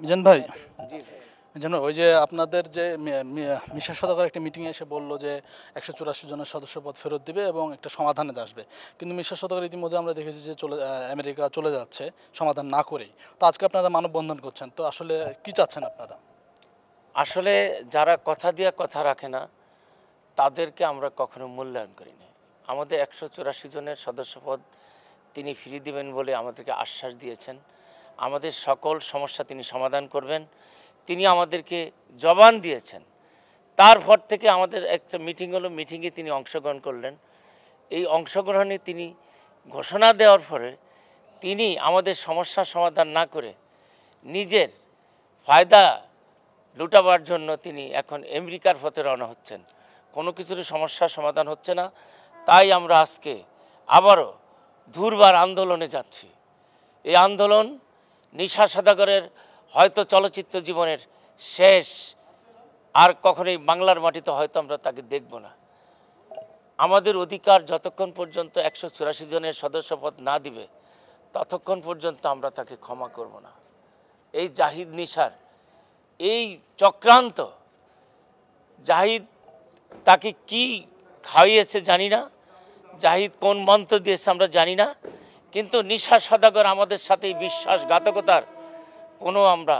মিজান ভাই? ভাই। ওই যে আপনাদের যে মিশা সদাগর একটা মিটিংয়ে এসে বলল যে একশো চুরাশি জনের সদস্য পদ ফেরত দিবে এবং একটা সমাধানে আসবে। কিন্তু মিশা সদাগর ইতিমধ্যে আমরা দেখেছি যে চলে আমেরিকা চলে যাচ্ছে সমাধান না করেই। তো আজকে আপনারা মানববন্ধন করছেন তো আসলে কি চাচ্ছেন আপনারা? আসলে যারা কথা দিয়ে কথা রাখে না তাদেরকে আমরা কখনো মূল্যায়ন করি না আমাদের একশো চুরাশি জনের সদস্যপদ তিনি ফিরিয়ে দিবেন বলে আমাদেরকে আশ্বাস দিয়েছেন। আমাদের সকল সমস্যা তিনি সমাধান করবেন। তিনি আমাদেরকে জবান দিয়েছেন। তারপর থেকে আমাদের একটা মিটিং হলো মিটিংয়ে তিনি অংশগ্রহণ করলেন। এই অংশগ্রহণে তিনি ঘোষণা দেওয়ার পরে তিনি আমাদের সমস্যার সমাধান না করে নিজের ফায়দা লুটাবার জন্য তিনি এখন আমেরিকার পথে রওনা হচ্ছেন। কোনো কিছুর সমস্যার সমাধান হচ্ছে না। তাই আমরা আজকে আবারও দুর্বার আন্দোলনে যাচ্ছি। এই আন্দোলন নিশা সদাগরের হয়তো চলচ্চিত্র জীবনের শেষ আর কখনোই বাংলার মাটিতে হয়তো আমরা তাকে দেখব না। আমাদের অধিকার যতক্ষণ পর্যন্ত একশো চুরাশি জনের সদস্যপদ না দিবে, ততক্ষণ পর্যন্ত আমরা তাকে ক্ষমা করব না। এই জাহিদ নিশার এই চক্রান্ত, জাহিদ তাকে কি খাইয়েছে জানি না, জাহিদ কোন মন্ত্র দিয়েছে আমরা জানি না। কিন্তু নিশা সদাগর আমাদের সাথে বিশ্বাসঘাতকতার, কোনো আমরা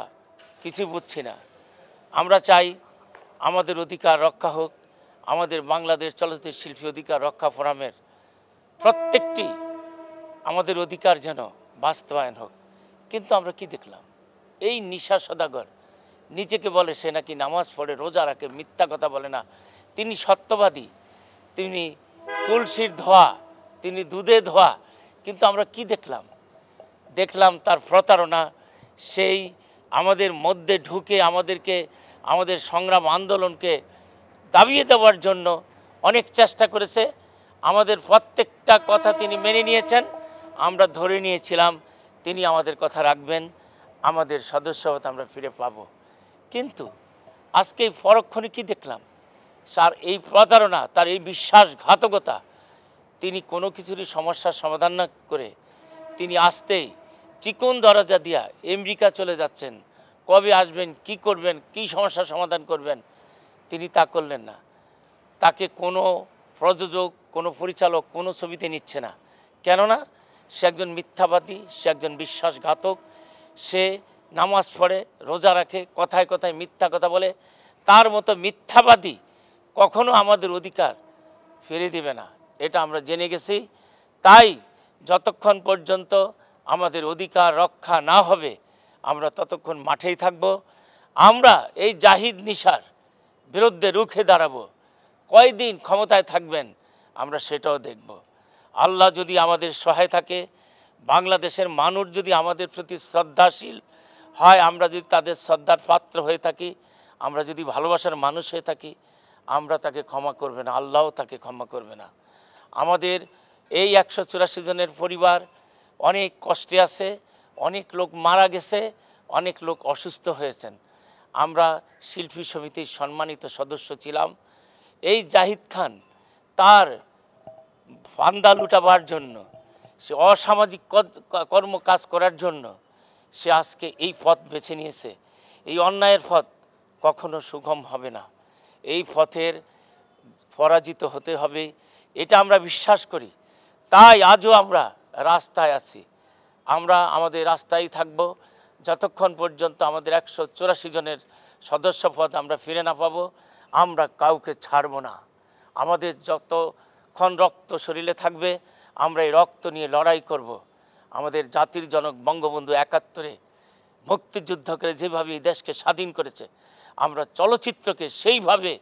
কিছু বুঝছি না। আমরা চাই আমাদের অধিকার রক্ষা হোক, আমাদের বাংলাদেশ চলচ্চিত্র শিল্পী অধিকার রক্ষা ফোরামের প্রত্যেকটি আমাদের অধিকার যেন বাস্তবায়ন হোক। কিন্তু আমরা কি দেখলাম? এই নিশা সদাগর, নিজেকে বলে সে নাকি নামাজ পড়ে, রোজা রাখে, মিথ্যা কথা বলে না। তিনি সত্যবাদী, তিনি তুলসীর ধোয়া, তিনি দুধে ধোয়া কিন্তু আমরা কি দেখলাম? দেখলাম তার প্রতারণা, সেই আমাদের মধ্যে ঢুকে আমাদেরকে, আমাদের সংগ্রাম আন্দোলনকে দাবিয়ে দেওয়ার জন্য অনেক চেষ্টা করেছে। আমাদের প্রত্যেকটা কথা তিনি মেনে নিয়েছেন, আমরা ধরে নিয়েছিলাম, তিনি আমাদের কথা রাখবেন, আমাদের সদস্যপদ আমরা ফিরে পাব। কিন্তু আজকে এই পরক্ষণে কী দেখলাম? স্যার, এই প্রতারণা, তার এই বিশ্বাসঘাতকতা তিনি কোনো কিছুরই সমস্যার সমাধান না করে তিনি আসতেই চিকন দরজা দিয়া আমেরিকা চলে যাচ্ছেন। কবে আসবেন, কি করবেন, কি সমস্যার সমাধান করবেন, তিনি তা করলেন না। তাকে কোনো প্রযোজক, কোনো পরিচালক, কোনো ছবিতে নিচ্ছে না। কেননা সে একজন মিথ্যাবাদী, সে একজন বিশ্বাসঘাতক, সে নামাজ পড়ে, রোজা রাখে, কথায় কথায় মিথ্যা কথা বলে। তার মতো মিথ্যাবাদী কখনো আমাদের অধিকার ফিরে দিবে না। এটা আমরা জেনে গেছি। তাই যতক্ষণ পর্যন্ত আমাদের অধিকার রক্ষা না হবে, আমরা ততক্ষণ মাঠেই থাকব। আমরা এই জাহিদ নিশার বিরুদ্ধে রুখে দাঁড়াবো। কয়দিন ক্ষমতায় থাকবেন আমরা সেটাও দেখব। আল্লাহ যদি আমাদের সহায় থাকে, বাংলাদেশের মানুষ যদি আমাদের প্রতি শ্রদ্ধাশীল হয়, আমরা যদি তাদের শ্রদ্ধার পাত্র হয়ে থাকি, আমরা যদি ভালোবাসার মানুষ হয়ে থাকি, আমরা তাকে ক্ষমা করবে না আল্লাহও তাকে ক্ষমা করবে না। আমাদের এই একশো চুরাশি জনের পরিবার অনেক কষ্টে আছে, অনেক লোক মারা গেছে, অনেক লোক অসুস্থ হয়েছেন। আমরা শিল্পী সমিতির সম্মানিত সদস্য ছিলাম। এই জাহিদ খান তার ফান্দা লুটাবার জন্য, সে অসামাজিক কর্ম কাজ করার জন্য সে আজকে এই পথ বেছে নিয়েছে। এই অন্যায়ের পথ কখনো সুগম হবে না। এই পথের পরাজিত হতে হবে। এটা আমরা বিশ্বাস করি। তাই আজও আমরা রাস্তায় আছি। আমরা আমাদের রাস্তায় থাকব। যতক্ষণ পর্যন্ত আমাদের একশো চুরাশি জনের সদস্য পদ আমরা ফিরে না পাবো, আমরা কাউকে ছাড়ব না। আমাদের যতক্ষণ রক্ত শরীরে থাকবে, আমরা এই রক্ত নিয়ে লড়াই করব। আমাদের জাতির জনক বঙ্গবন্ধু একাত্তরে মুক্তিযুদ্ধ করে যেভাবে এই দেশকে স্বাধীন করেছে, আমরা চলচ্চিত্রকে সেইভাবে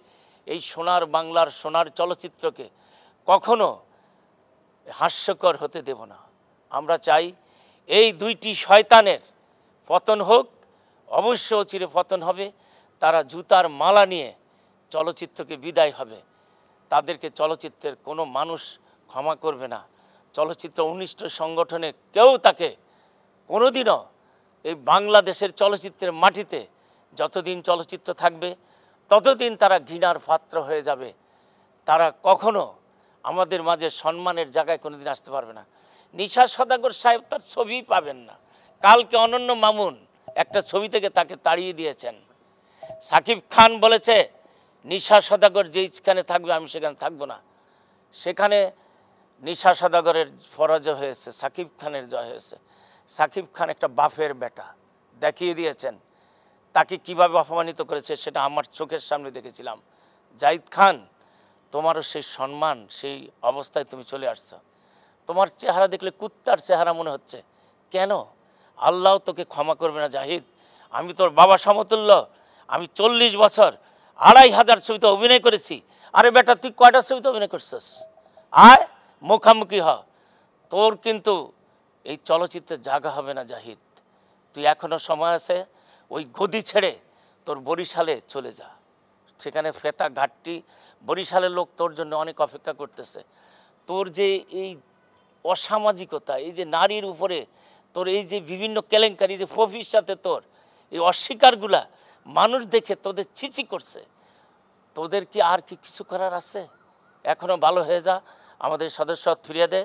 এই সোনার বাংলার সোনার চলচ্চিত্রকে কখনো হাস্যকর হতে দেব না। আমরা চাই এই দুইটি শয়তানের পতন হোক, অবশ্য চিরে পতন হবে, তারা জুতার মালা নিয়ে চলচ্চিত্রকে বিদায় হবে। তাদেরকে চলচ্চিত্রের কোনো মানুষ ক্ষমা করবে না। চলচ্চিত্র উনিষ্ট সংগঠনে কেউ তাকে কোনোদিনও এই বাংলাদেশের চলচ্চিত্রের মাটিতে যতদিন চলচ্চিত্র থাকবে, ততদিন তারা ঘৃণার পাত্র হয়ে যাবে। তারা কখনো আমাদের মাঝে সম্মানের জায়গায় কোনোদিন আসতে পারবে না। নিশা সদাগর সাহেব তার ছবিই পাবেন না। কালকে অনন্য মামুন একটা ছবি থেকে তাকে তাড়িয়ে দিয়েছেন। সাকিব খান বলেছে, নিশা সদাগর যেইখানে থাকবে আমি সেখানে থাকব না। সেখানে নিশা সদাগরের পরাজয় হয়েছে, সাকিব খানের জয় হয়েছে। সাকিব খান একটা বাফের বেটা, দেখিয়ে দিয়েছেন। তাকে কীভাবে অপমানিত করেছে সেটা আমার চোখের সামনে দেখেছিলাম। জাহিদ খান তোমারও সেই সম্মান, সেই অবস্থায় তুমি চলে আসছো। তোমার চেহারা দেখলে কুত্তার চেহারা মনে হচ্ছে। কেন? আল্লাহ তোকে ক্ষমা করবে না, জাহিদ। আমি তোর বাবা সমতুল্য। আমি চল্লিশ বছর আড়াই হাজার ছবিতে অভিনয় করেছি। আরে বেটা, তুই কয়টা ছবিতে অভিনয় করছিস? আয়, মুখামুখি হ। তোর কিন্তু এই চলচ্চিত্রের জায়গা হবে না, জাহিদ। তুই এখনও সময় আছে, ওই গদি ছেড়ে তোর বরিশালে চলে যা। সেখানে ফেতা ঘাটটি বরিশালের লোক তোর জন্য অনেক অপেক্ষা করতেছে। তোর যে এই অসামাজিকতা এই যে নারীর উপরে তোর এই যে বিভিন্ন কেলেঙ্কারি যে ফফির সাথে তোর এই অস্বীকারগুলা মানুষ দেখে তোদের ছিচি করছে। তোদের কি আর কি কিছু করার আছে? এখনও ভালো হয়ে যা আমাদের সদস্য ফিরিয়ে দে।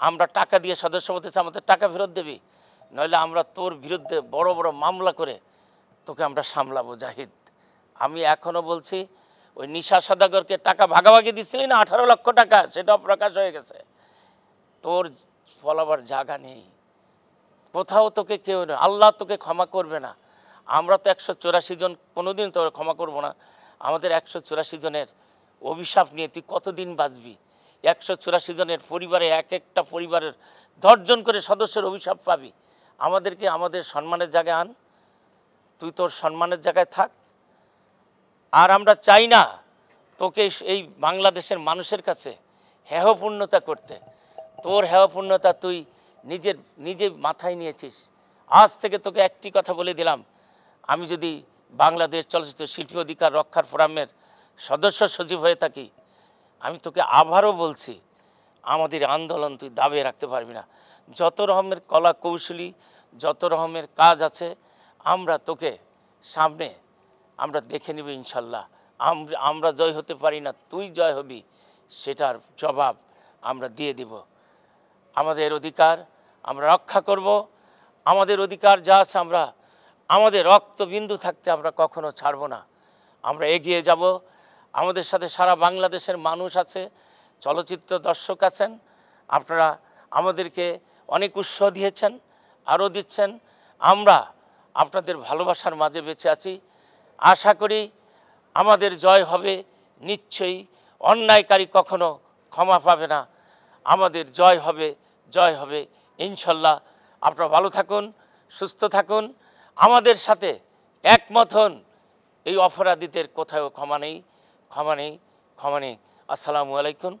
আমরা টাকা দিয়ে সদস্য চাই, আমাদের টাকা ফেরত দেবি। নইলে আমরা তোর বিরুদ্ধে বড় বড় মামলা করে তোকে আমরা সামলাবো জাহিদ। আমি এখনও বলছি ওই নিশা সদাগরকে টাকা ভাগাভাগি দিচ্ছিলি না? আঠারো লক্ষ টাকা, সেটাও প্রকাশ হয়ে গেছে। তোর ফলাবার জায়গা নেই। কোথাও তোকে কেউ নেই আল্লাহ তোকে ক্ষমা করবে না। আমরা তো একশো চুরাশি জন, কোনোদিন তোর ক্ষমা করব না। আমাদের একশো চুরাশি জনের অভিশাপ নিয়ে তুই কতদিন বাঁচবি? একশো চুরাশি জনের পরিবারে এক একটা পরিবারের দশজন করে সদস্যের অভিশাপ পাবি। আমাদেরকে আমাদের সম্মানের জায়গায় আন। তুই তোর সম্মানের জায়গায় থাক। আর আমরা চাই না তোকে এই বাংলাদেশের মানুষের কাছে হেহপূর্ণতা করতে। তোর হেহপূর্ণতা তুই নিজের, নিজে মাথায় নিয়েছিস। আজ থেকে তোকে একটি কথা বলে দিলাম। আমি যদি বাংলাদেশ চলচ্চিত্র শিল্পী অধিকার রক্ষার ফোরামের সদস্য সচিব হয়ে থাকি, আমি তোকে আবারও বলছি, আমাদের আন্দোলন তুই দাবিয়ে রাখতে পারবি না। যত রকমের কলা কৌশলী, যত রকমের কাজ আছে, আমরা তোকে সামনে আমরা দেখে নেব ইনশাল্লাহ। আমরা জয় হতে পারি না, তুই জয় হবি, সেটার জবাব আমরা দিয়ে দিব। আমাদের অধিকার আমরা রক্ষা করব, আমাদের অধিকার যা আছে আমরা, আমাদের রক্তবিন্দু থাকতে আমরা কখনো ছাড়ব না। আমরা এগিয়ে যাব, আমাদের সাথে সারা বাংলাদেশের মানুষ আছে, চলচ্চিত্র দর্শক আছেন, আপনারা আমাদেরকে অনেক উৎসাহ দিয়েছেন, আরও দিচ্ছেন। আমরা আপনাদের ভালোবাসার মাঝে বেঁচে আছি আশা করি আমাদের জয় হবে। নিশ্চয়ই অন্যায়কারী কখনো ক্ষমা পাবে না। আমাদের জয় হবে জয় হবে। ইনশাল্লাহ আপনারা ভালো থাকুন, সুস্থ থাকুন। আমাদের সাথে একমত হন। এই অপরাধীদের কোথাও ক্ষমা নেই ক্ষমা নেই ক্ষমা নেই। আসসালামু আলাইকুম।